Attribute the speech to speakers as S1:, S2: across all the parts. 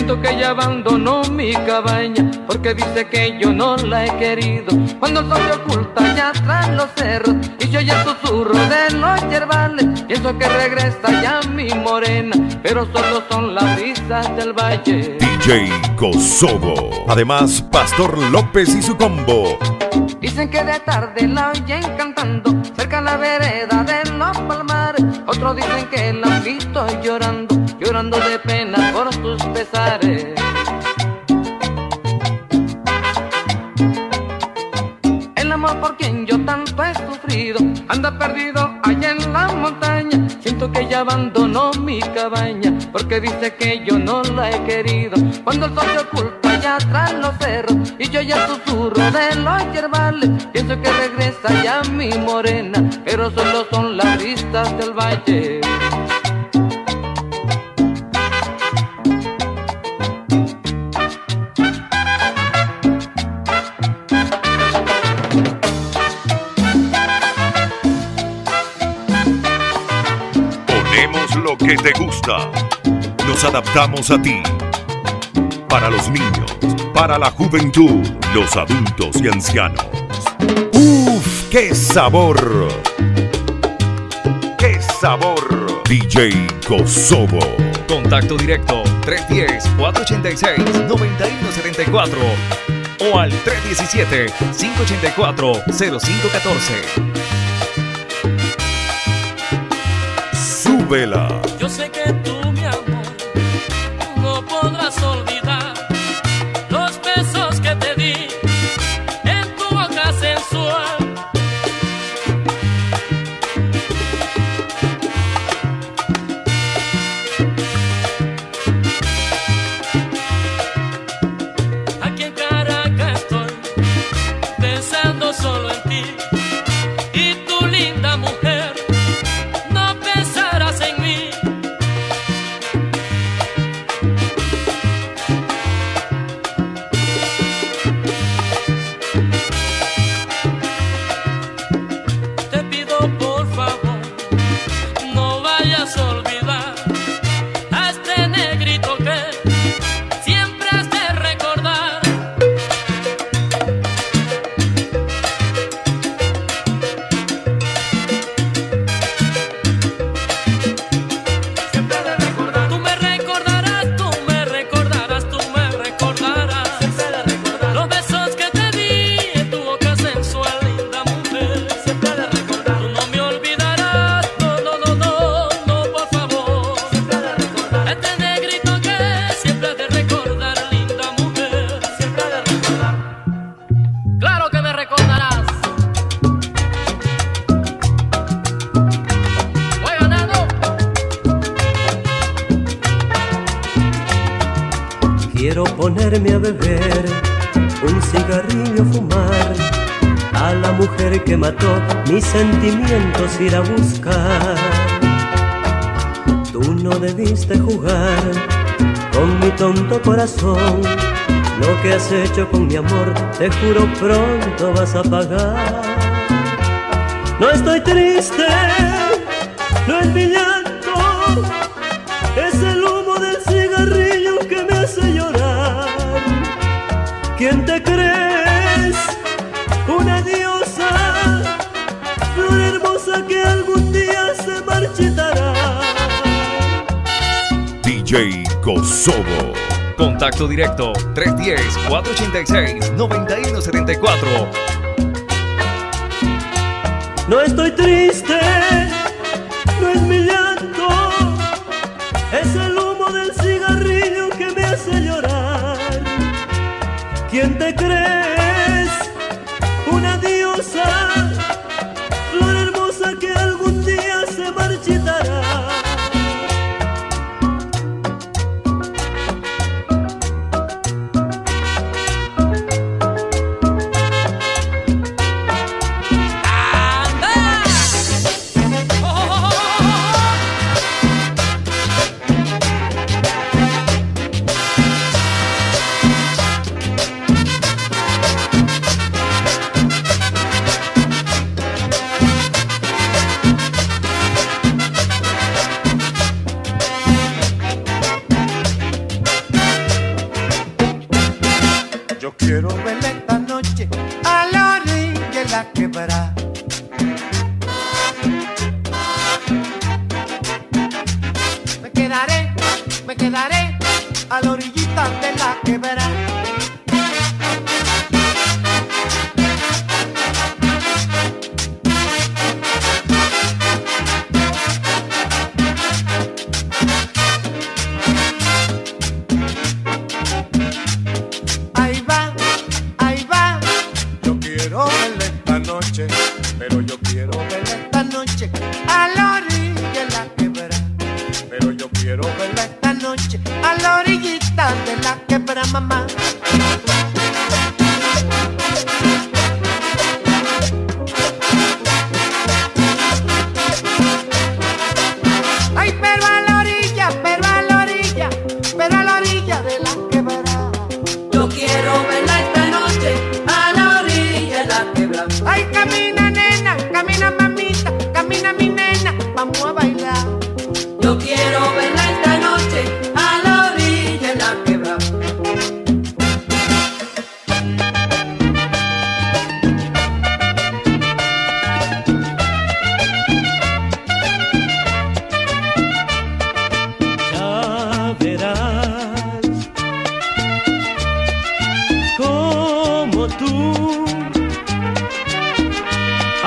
S1: Siento que ella abandonó mi cabaña, porque dice que yo no la he querido. Cuando el sol se oculta allá tras los cerros, y yo ya susurro de los yerbales, pienso que regresa ya mi morena, pero solo son las brisas del valle.
S2: DJ Kosovo. Además, Pastor López y su combo.
S1: Dicen que de tarde la oyen cantando cerca de la vereda de los palmares. Otros dicen que la han visto llorando, llorando de pena El amor por quien yo tanto he sufrido anda perdido allá en la montaña. Siento que ella abandonó mi cabaña porque dice que yo no la he querido. Cuando el sol se oculta allá tras los cerros y yo ya susurro de los yerbales, pienso que regresa ya mi morena, pero solo son las vistas del valle.
S2: Gusta. Nos adaptamos a ti. Para los niños, para la juventud, los adultos y ancianos. ¡Uf! ¡Qué sabor! ¡Qué sabor! DJ Kosovo.
S3: Contacto directo 310-486-9174 o al 317-584-0514.
S4: Yo sé que tú,
S5: un cigarrillo fumar, a la mujer que mató mis sentimientos ir a buscar. Tú no debiste jugar con mi tonto corazón, lo que has hecho con mi amor, te juro pronto vas a pagar. No estoy triste, no es mi llanto, ¿Quién te crees? Una diosa, flor hermosa que algún día se marchitará.
S2: DJ Kosovo.
S3: Contacto directo 310-486-9174.
S5: No estoy triste, no es mi llanto, es el humo del cigarrillo que me hace llorar. ¿Quién te crees?
S6: A la orillita de la quebrada. Ahí va, ahí va. Yo quiero verla esta noche, pero yo quiero verla esta noche a la quiero verla esta noche a la orillita de la quebrada, mamá.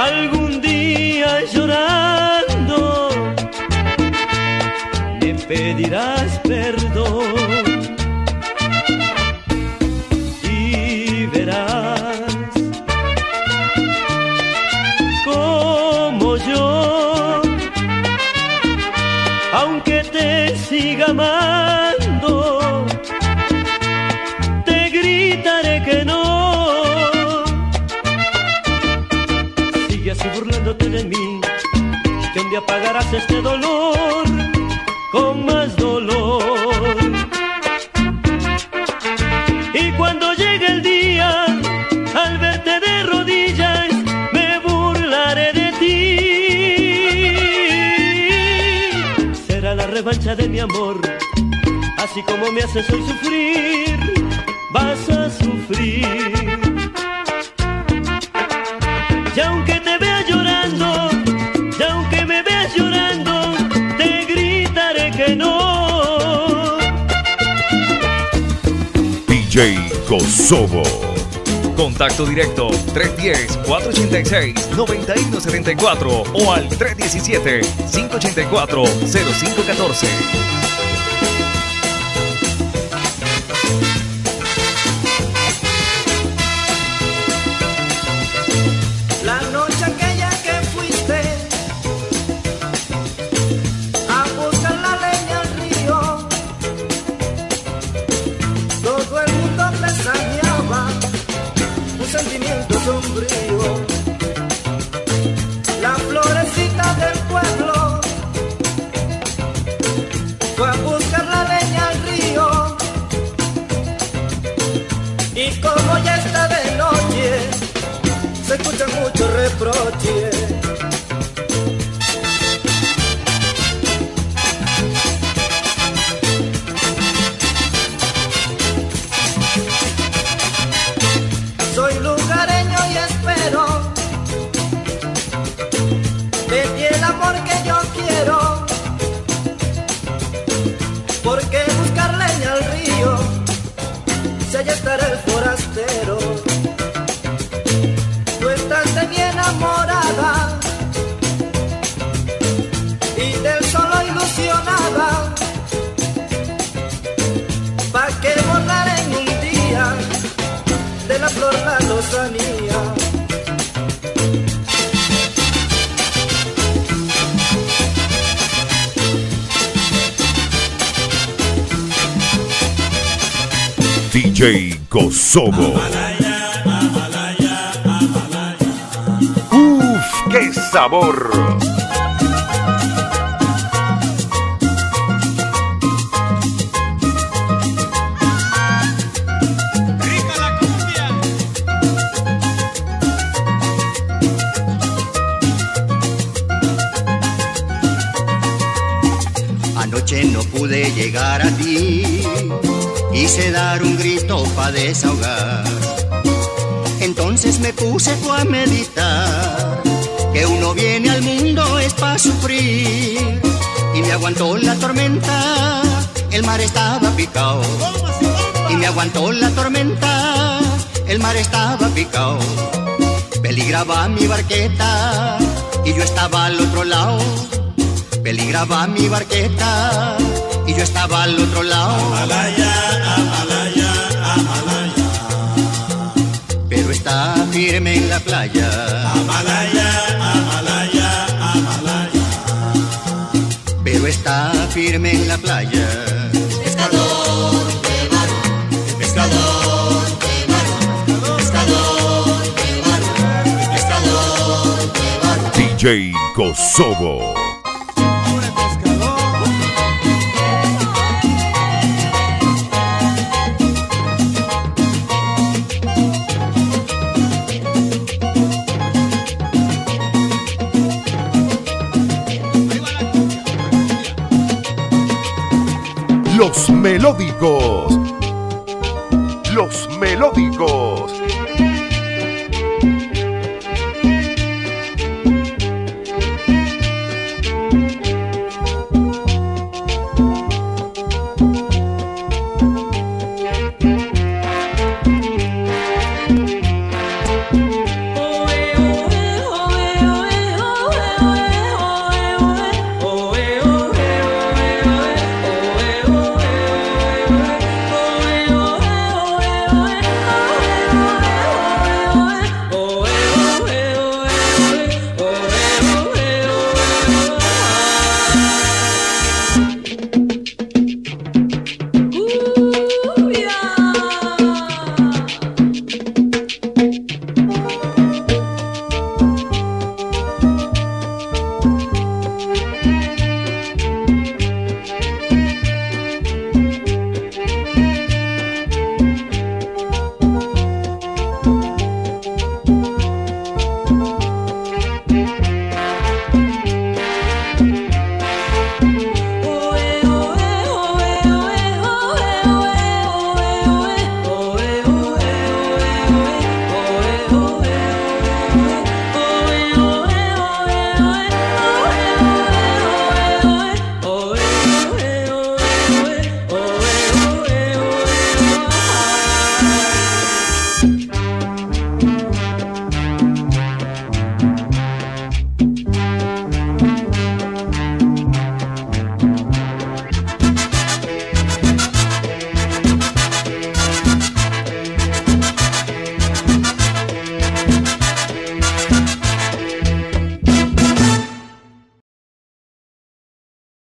S5: Algún día llorando me pedirás perdón día pagarás este dolor con más dolor. Y cuando llegue el día, al verte de rodillas, me burlaré de ti. Será la revancha de mi amor, así como me haces hoy sufrir,
S2: DJ Kosovo.
S3: Contacto directo 310-486-9174 o al 317-584-0514.
S6: Porque buscar leña al río, si allá estará el forastero. Tú estás de mi enamorada y del solo ilusionada. Pa' que borrar en un día de la flor la lozanía.
S2: DJ Kosovo. ¡Uf! ¡Qué sabor!
S7: Anoche no pude llegar a ti, quise dar un grito para desahogar. Entonces me puse fue a meditar, que uno viene al mundo es para sufrir, y me aguantó la tormenta, el mar estaba picado y me aguantó la tormenta, el mar estaba picado, peligraba mi barqueta y yo estaba al otro lado, peligraba mi barqueta y yo estaba al otro lado.
S8: Amalaya, Amalaya, Amalaya,
S7: pero está firme en la playa.
S8: Amalaya, Amalaya, Amalaya,
S7: pero está firme en la playa.
S9: Pescador de mar, pescador de mar, pescador de mar, pescador de mar.
S2: DJ Kosovo. Melódicos. Los melódicos.